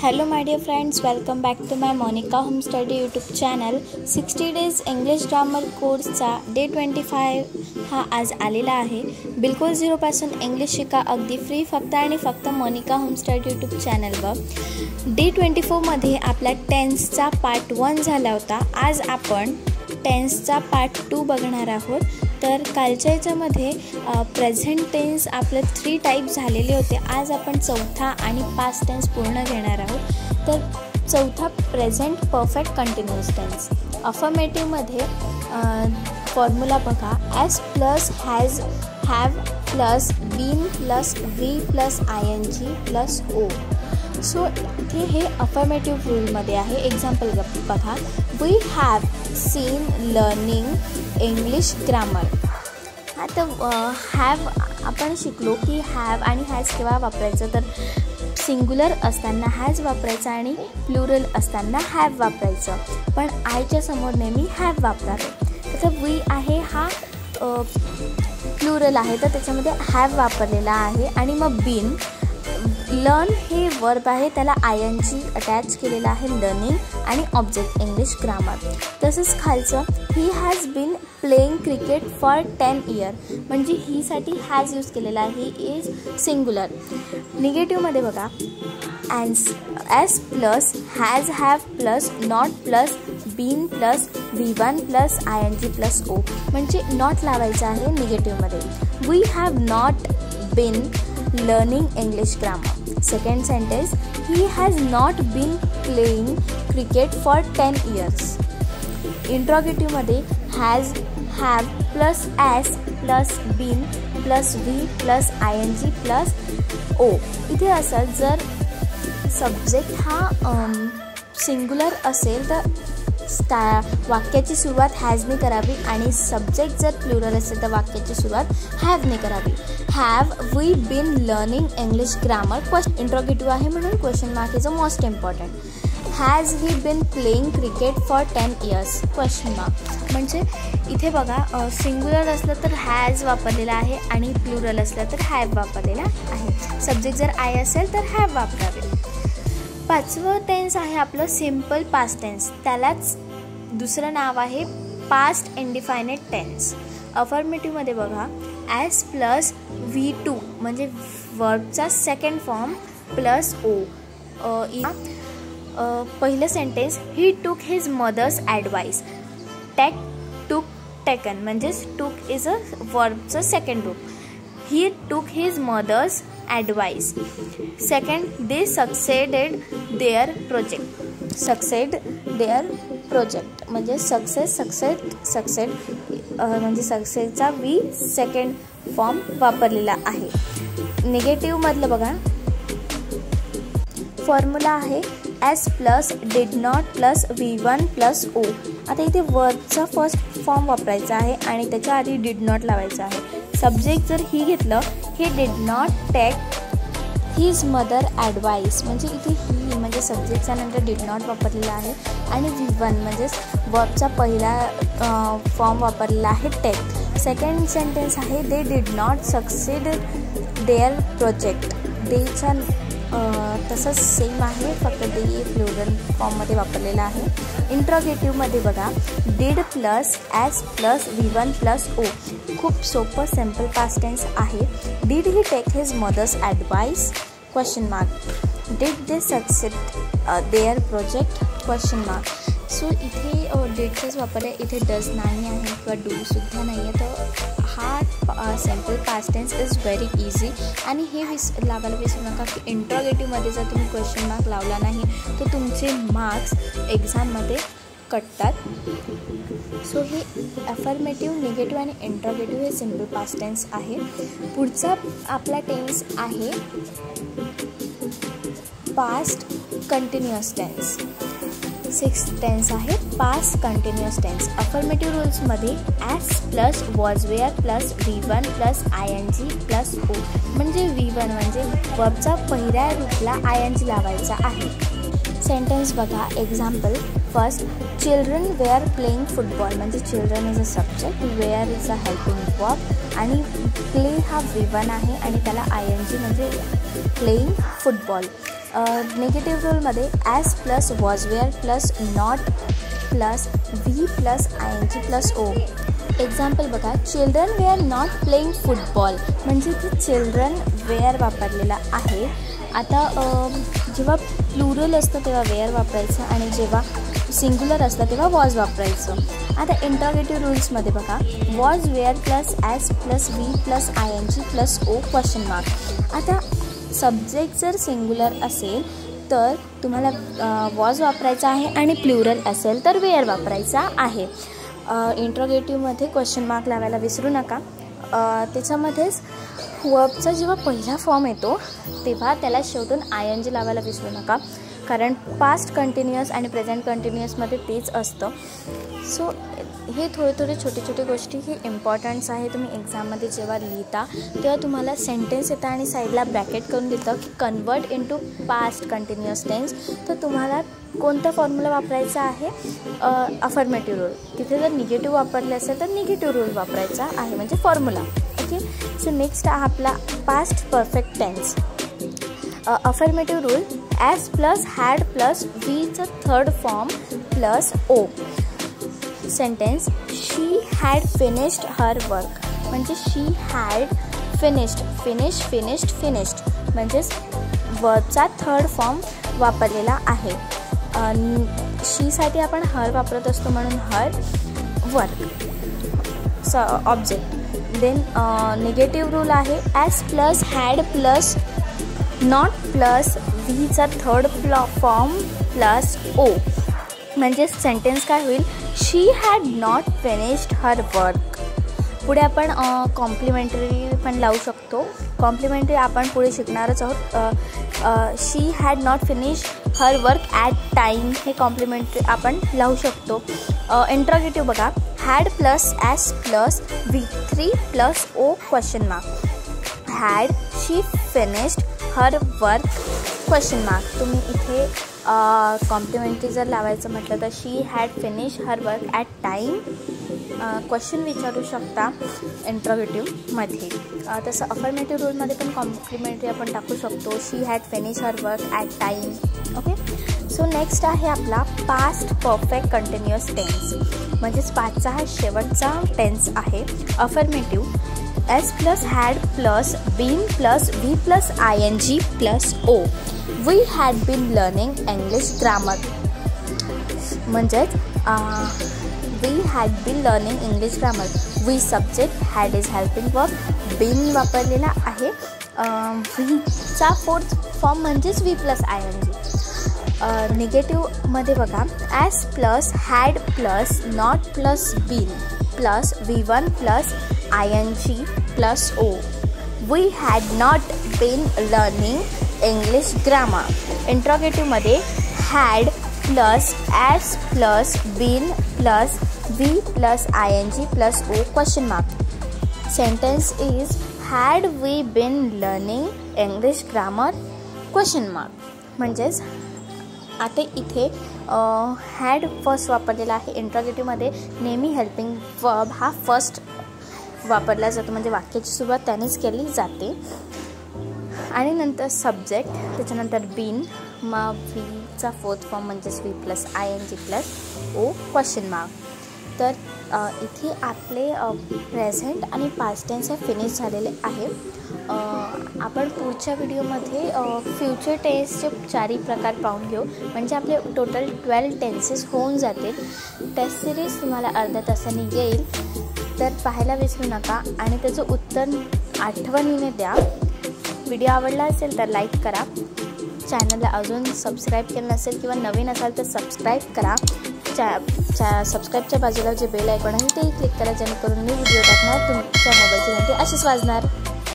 Hello my dear friends welcome back to my Monika home study YouTube channel sixty days English grammar कोर्सचा day twenty five हा आज आलेला आहे. बिलकुल झिरोपासून English शिका. अगदी फ्री फक्त आणि फक्त मोनिका होम स्टडी यूट्यूब चॅनलवर डे ट्वेंटी फोरमध्ये आपला टेन्सचा पार्ट वन झाला होता. आज आपण टेन्सचा पार्ट टू बघणार आहोत. तर कालच्या याच्यामध्ये प्रेझेंट टेन्स आपले थ्री टाईप झालेले होते. आज आपण चौथा आणि पाच टेन्स पूर्ण घेणार आहोत. तर चौथा प्रेझेंट परफेक्ट कंटिन्युअस टेन्स अफर्मेटिव्हमध्ये फॉर्म्युला बघा S plus has have plus been plus V plus I N G plus O so इथे हे अफर्मेटिव्ह रूलमध्ये आहे. एक्झाम्पल बघा. We have seen learning English grammar आता हॅव आपण शिकलो की हॅव आणि हॅज केव्हा वापरायचं? तर सिंग्युलर असताना हॅज वापरायचं आणि प्लुरल असताना हॅव वापरायचं. पण आयच्या समोर नेहमी हॅव वापरावे. तर वी आहे हा प्लुरल आहे तर त्याच्यामध्ये हॅव वापरलेला आहे आणि मग बीन लर्न हे वर्ब आहे त्याला आय एन जी अटॅच केलेलं आहे लर्निंग आणि ऑब्जेक्ट इंग्लिश ग्रामर तसंच खालचं he has been playing cricket for ten year म्हणजे हीसाठी हॅज यूज केलेला आहे ही इज सिंग्युलर निगेटिव्हमध्ये बघा and S plus has have plus not plus been plus V one plus I N G plus O म्हणजे not लावायचं आहे निगेटिव्हमध्ये we have not been learning English grammar second sentence he has not been playing cricket for ten years इंट्रॉगेटिव्हमध्ये has have plus S plus been plus V plus I N G plus O इथे असं जर subject हा singular असेल तर स्टा वाक्याची सुरुवात हॅजने करावी आणि सब्जेक्ट जर प्लुरल असेल तर वाक्याची सुरुवात हॅवने करावी. Have we been learning English grammar question interrogative आहे म्हणून question mark is a most important has he been playing cricket for ten years question mark म्हणजे इथे बघा सिंग्युलर असलं तर हॅज वापरलेला आहे आणि प्लुरल असलं तर हॅव वापरलेला आहे. सब्जेक्ट जर आय असेल तर हॅव वापरावे. पाचवं टेन्स आहे आपलं सिंपल पास्ट टेन्स त्यालाच दुसरं नाव आहे पास्ट इंडिफायनेट टेन्स अफर्मेटिव्हमध्ये बघा ॲस प्लस व्ही टू म्हणजे वर्बचा सेकंड फॉर्म प्लस ओ पहिलं sentence he took his mother's advice take took taken म्हणजेच टूक इज अ वर्बचं सेकंड रूप he took his mother's advice second they succeeded their project succeed their project म्हणजे success success success म्हणजे सक्सेसचा we second form वापरलेला आहे. निगेटिव्हमधलं बघा. Formula आहे S plus did not plus V one plus O आता इथे वर्कचा फर्स्ट फॉर्म वापरायचा आहे आणि त्याच्या आधी डिड नॉट लावायचा आहे. सब्जेक्ट जर ही घेतलं हे did not take his mother advice म्हणजे इथे ही नंतर डिड नॉट वापरलेला आहे. आणि व्ही वन म्हणजेच वर्बचा पहिला फॉर्म वापरलेला आहे टेक सेकंड सेंटेन्स आहे they did not succeed their project डेचा तसंच सेम आहे फक्त डे फ्लोरल फॉर्ममध्ये वापरलेला आहे. इंट्रॉगेटिव्हमध्ये बघा did plus S plus V one plus O खूप सोपं सिंपल पास्टेन्स आहे. Did he take his mother's advice question mark did they succeed their project question mark so इथे डेटचाच वापर आहे इथे डज नाही आहे किंवा डूसुद्धा नाही आहे तर हा simple past tense is very easy आणि हे विस लावायला विसरू नका की इंट्रॉगेटिव्हमध्ये जर तुम्ही क्वेश्चन मार्क लावला नाही तर तुमचे मार्क्स एक्झाममध्ये कटतात. सो हे अफर्मेटिव्ह निगेटिव्ह आणि इंट्रॉगेटिव्ह हे सिंपल पास्ट टेन्स आहे. पुढचा आपला टेन्स आहे. Past continuous tense six tense आहे past continuous tense affirmative रूल्समध्ये S plus was were plus V one plus I N G plus O म्हणजे व्ही वन म्हणजे वर्बचा पहिल्या रूपला आय एन जी लावायचा आहे. सेंटेन्स बघा example first children were playing football म्हणजे children is a subject were is a helping verb आणि play हा V one आहे आणि त्याला आय एन जी म्हणजे playing football negative रूलमध्ये S plus was were plus not plus V plus I N G plus O example बघा children were not playing football म्हणजे ते children wear वापरलेला आहे. आता जेव्हा प्लुरल असतं तेव्हा वेअर वापरायचं आणि जेव्हा सिंग्युलर असतं तेव्हा वॉज वापरायचं. आता इंटॉगेटिव्ह रूल्समध्ये बघा was were plus S plus V plus I N G plus O question mark आता सब्जेक्ट जर सिंग्युलर असेल तर तुम्हाला वॉज वापरायचा आहे आणि प्लुरल असेल तर वेअर वापरायचा आहे. इंट्रोगेटिव्हमध्ये क्वेश्चन मार्क लावायला विसरू नका. त्याच्यामध्येच वर्बचा जेव्हा पहिला फॉर्म येतो तेव्हा त्याला शेवटून आय एन जी लावायला विसरू नका. कारण पास्ट कंटिन्युअस आणि प्रेझेंट कंटिन्युअसमध्ये तेच असतं. सो हे थोडे थोडे छोटे छोटे गोष्टी हे इम्पॉर्टंट्स आहे. तुम्ही एक्झाममध्ये जेव्हा लिहिता तेव्हा तुम्हाला सेंटेन्स येतं आणि साईडला ब्रॅकेट करून देतं की convert into past continuous tense तर तुम्हाला कोणता फॉर्म्युला वापरायचा आहे? अफर्मेटिव्ह रूल तिथे जर निगेटिव्ह वापरले असेल तर निगेटिव्ह रूल वापरायचा आहे. म्हणजे फॉर्म्युला ओके सो नेक्स्ट आपला past perfect tense affirmative rule S plus had plus व्हीचं third form plus O sentence she had finished her work म्हणजे she had finished finish finished finished म्हणजेच वर्कचा third form वापरलेला आहे. शीसाठी आपण हर वापरत असतो म्हणून her work is object then negative rule आहे. S plus had plus not plus व्हीचा third प्लॉ फॉर्म प्लस ओ म्हणजे सेंटेन्स काय होईल? She had not finished her work पुढे आपण कॉम्प्लिमेंटरी पण लावू शकतो. कॉम्प्लिमेंटरी आपण पुढे शिकणारच आहोत. She had not finish her work at time हे कॉम्प्लिमेंटरी आपण लावू शकतो. इंट्रॉगेटिव्ह बघा. Had plus S plus V three plus O question mark had she finished her work question mark तुम्ही इथे कॉम्प्लिमेंटरी जर लावायचं म्हटलं तर she had finish her work at time question विचारू शकता इंट्रोगेटिव्हमध्ये तसं अफर्मेटिव्ह रोलमध्ये पण कॉम्प्लिमेंटरी आपण टाकू शकतो. She had finish her work at time okay so next आहे आपला पास्ट परफेक्ट कंटिन्युअस टेन्स म्हणजेच पाचचा हा शेवटचा टेन्स आहे. Affirmative S plus had plus been plus V plus I N G plus O we had been learning English grammar म्हणजेच we had been learning English grammar we subject had is helping work been वापरलेला आहे. व्हीचा fourth form म्हणजेच V plus I N G निगेटिव्हमध्ये बघा. S plus had plus not plus been plus V one plus I N G plus O we had not been learning English grammar इंट्रॉगेटिव्हमध्ये had plus S plus been plus V plus I N G plus O question mark sentence is had we been learning English grammar question mark म्हणजेच आता इथे had first वापरलेला आहे. इंट्रॉगेटिव्हमध्ये नेहमी helping verb हा first वापरला जातो. म्हणजे वाक्याची सुरुवात त्यानेच केली जाते. आणि नंतर सब्जेक्ट त्याच्यानंतर बीन मग बीचा फोर्थ फॉर्म म्हणजेच be plus I N G plus O question mark तर इथे आपले प्रेझेंट आणि पास्ट टेन्स हे फिनिश झालेले आहे. आपण पुढच्या व्हिडिओमध्ये फ्युचर टेन्सचे चारही प्रकार पाहून घेऊ. म्हणजे आपले टोटल ट्वेल्व टेन्सेस होऊन जातील. टेस्ट सिरीज तुम्हाला अर्ध्या तासाने येईल. तर पाहायला विसरू नका. आणि त्याचं उत्तर आठवणीने द्या. व्हिडिओ आवडला असेल तर लाईक करा. चॅनलला अजून सबस्क्राईब केलं नसेल किंवा नवीन असाल तर सबस्क्राईब करा. च्या च्या सबस्क्राईबच्या बाजूला जे बेल आयकॉन आहे तेही क्लिक करा जेणेकरून मी व्हिडिओ टाकणार तुमच्या मोबाईलची घंटी अशीच वाजणार.